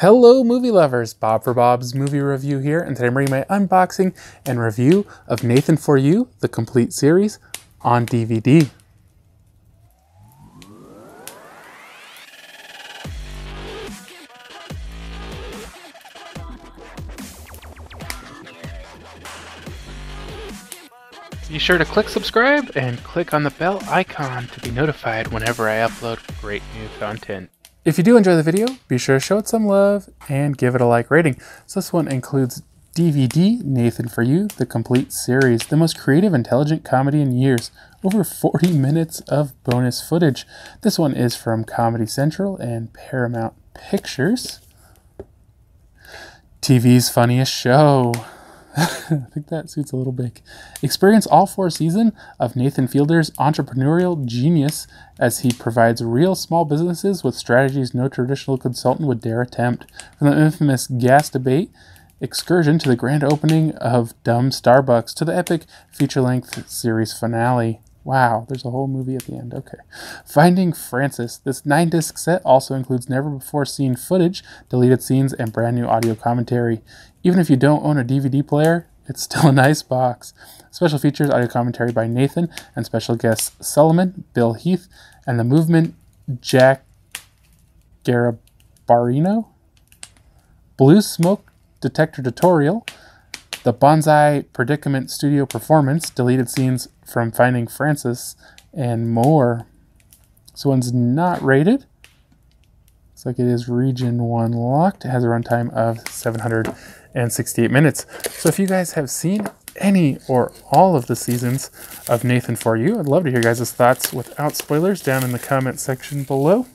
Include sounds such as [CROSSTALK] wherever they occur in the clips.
Hello, movie lovers! Bob for Bob's Movie Review here, and today I'm bringing my unboxing and review of Nathan For You, the complete series, on DVD. Be sure to click subscribe and click on the bell icon to be notified whenever I upload great new content. If you do enjoy the video, be sure to show it some love and give it a like rating. So this one includes DVD Nathan For You, the complete series, the most creative, intelligent comedy in years. Over 40 [LAUGHS] minutes of bonus footage. This one is from Comedy Central and Paramount Pictures. TV's funniest show. [LAUGHS] I think that suits a little big. Experience all four seasons of Nathan Fielder's entrepreneurial genius as he provides real small businesses with strategies no traditional consultant would dare attempt. From the infamous gas debate excursion to the grand opening of Dumb Starbucks to the epic feature length series finale. Wow, there's a whole movie at the end. Okay. Finding Frances. This nine disc set also includes never before seen footage, deleted scenes, and brand new audio commentary. Even if you don't own a DVD player, it's still a nice box. Special features audio commentary by Nathan and special guests Solomon, Bill Heath, and the movement Jack Garbarino. Blue Smoke Detector Tutorial. The Bonsai Predicament Studio Performance, deleted scenes from Finding Frances, and more. This one's not rated. Looks like it is region 1 locked. It has a runtime of 768 minutes. So if you guys have seen any or all of the seasons of Nathan For You, I'd love to hear guys' thoughts without spoilers down in the comment section below.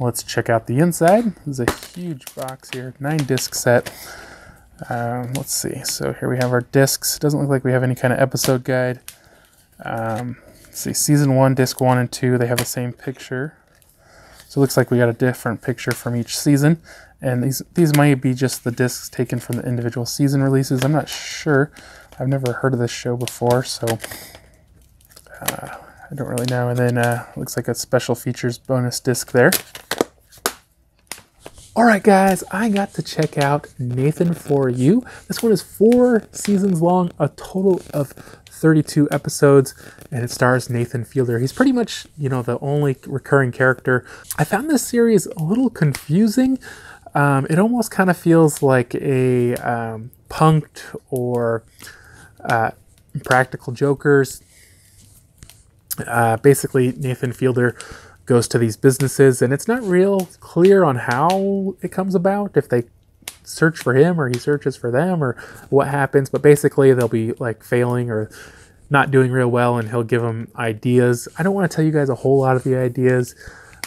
Let's check out the inside. There's a huge box here, nine disc set. Um, let's see. So here we have our discs. Doesn't look like we have any kind of episode guide. Um, let's see. Season one, disc one and two, they have the same picture. So it looks like we got a different picture from each season. And these these might be just the discs taken from the individual season releases. I'm not sure. I've never heard of this show before, so uh, I don't really know. And then uh, looks like a special features bonus disc there. All right, guys, I got to check out Nathan For You. This one is four seasons long, a total of 32 episodes, and it stars Nathan Fielder. He's pretty much, you know, the only recurring character. I found this series a little confusing. Um, it almost kind of feels like a um, punked or uh, practical jokers. Uh, basically, Nathan Fielder goes to these businesses, and it's not real clear on how it comes about, if they search for him or he searches for them or what happens. But basically, they'll be like failing or not doing real well, and he'll give them ideas. I don't want to tell you guys a whole lot of the ideas.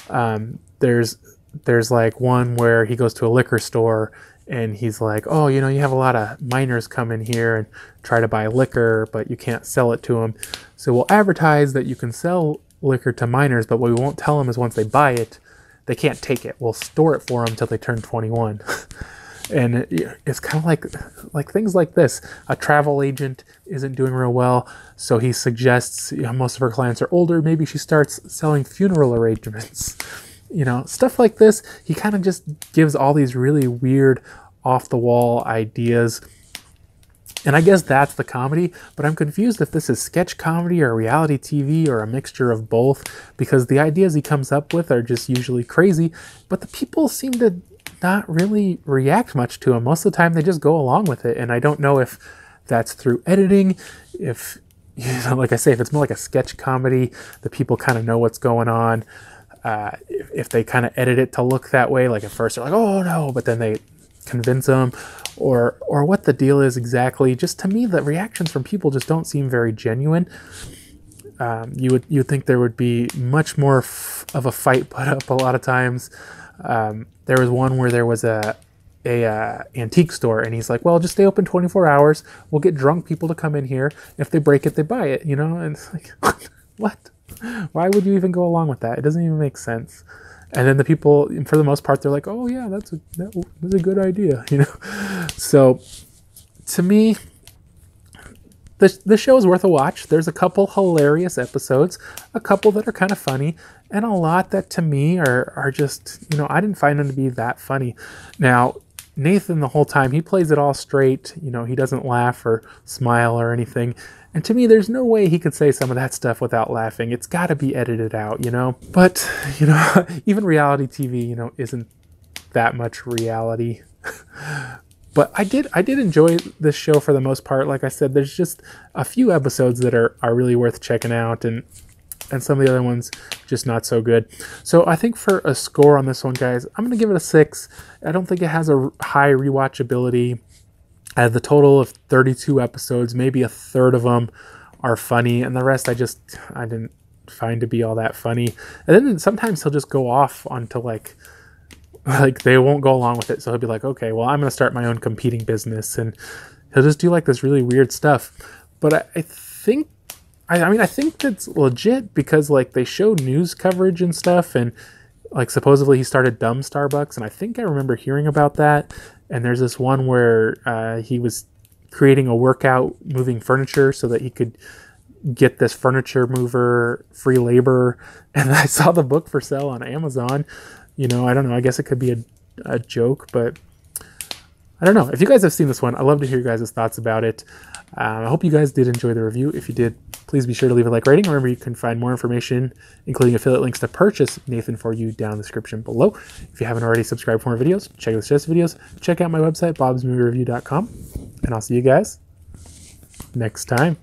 Um, there's there's like one where he goes to a liquor store and he's like, "Oh, you know, you have a lot of minors come in here and try to buy liquor, but you can't sell it to them. So we'll advertise that you can sell liquor to minors, but what we won't tell them is once they buy it, they can't take it. We'll store it for them until they turn 21. [LAUGHS] and it, it's kind of like like things like this. A travel agent isn't doing real well, so he suggests you know, most of her clients are older. Maybe she starts selling funeral arrangements. You know, stuff like this. He kind of just gives all these really weird, off the wall ideas and I guess that's the comedy, but I'm confused if this is sketch comedy or reality TV or a mixture of both because the ideas he comes up with are just usually crazy, but the people seem to not really react much to him. Most of the time they just go along with it, and I don't know if that's through editing, if [LAUGHS] you know, like I say, if it's more like a sketch comedy, the people kind of know what's going on. Uh, if, they kind of edit it to look that way, like at first they're like, "Oh no," but then they convince them, or or what the deal is exactly. Just to me, the reactions from people just don't seem very genuine. Um, you would you think there would be much more of a fight put up a lot of times. Um, there was one where there was a a uh, antique store and he's like well just stay open 24 hours we'll get drunk people to come in here if they break it they buy it you know and it's like [LAUGHS] what why would you even go along with that it doesn't even make sense and then the people for the most part they're like oh yeah that's a that was a good idea [LAUGHS] you know so to me the, the show is worth a watch there's a couple hilarious episodes a couple that are kind of funny and a lot that to me are are just you know I didn't find them to be that funny. Now Nathan the whole time he plays it all straight. You know he doesn't laugh or smile or anything. And to me, there's no way he could say some of that stuff without laughing. It's got to be edited out, you know? But, [LAUGHS] you know, [LAUGHS] even reality TV, you know, isn't that much reality. [LAUGHS] but I did I did enjoy this show for the most part. Like I said, there's just a few episodes that are, are really worth checking out and and some of the other ones just not so good. So I think for a score on this one, guys, I'm gonna give it a six. I don't think it has a high rewatchability. At the total of 32 episodes, maybe a third of them are funny, and the rest I just I didn't find to be all that funny. And then sometimes he'll just go off onto like [LAUGHS] like they won't go along with it, so he'll be like, okay, well I'm gonna start my own competing business, and he'll just do like this really weird stuff. But I, I think I, I mean, I think that's legit because like they show news coverage and stuff, and like supposedly he started Dumb Starbucks, and I think I remember hearing about that. And there's this one where uh, he was creating a workout moving furniture so that he could get this furniture mover free labor. [LAUGHS] And I saw the book for sale on Amazon. You know, I don't know. I guess it could be a, a joke, but I don't know. If you guys have seen this one, I'd love to hear your guys' thoughts about it. Um, I hope you guys did enjoy the review. If you did, please be sure to leave a like rating. Remember, you can find more information, including affiliate links to purchase Nathan for you down in the description below. If you haven't already subscribed for more videos, check out the suggested videos. Check out my website, bobsmoviereview.com, and I'll see you guys next time.